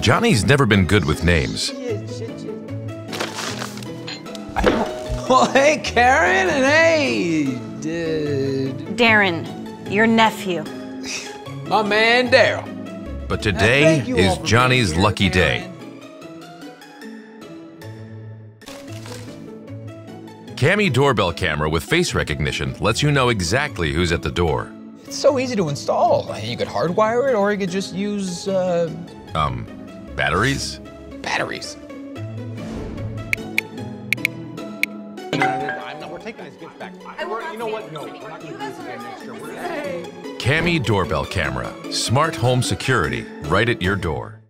Johnny's never been good with names. Well, hey, Karen, and hey, dude. Darren, your nephew. My man, Daryl. But today thank you all is Johnny's here, lucky Karen. day. Kami doorbell camera with face recognition lets you know exactly who's at the door. It's so easy to install. You could hardwire it, or you could just use uh, Um, batteries? batteries. Kami doorbell camera. Smart home security right at your door.